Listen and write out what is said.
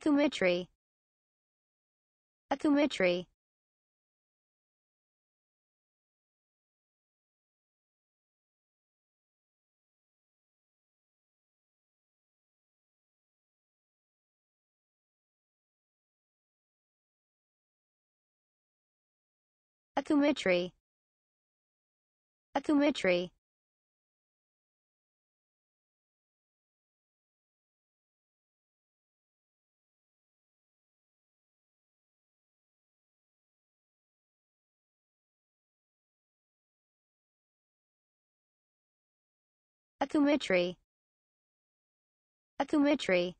Akumetry. Akumetry. Akumetry. Akumetry. Akumetry. Akumetry.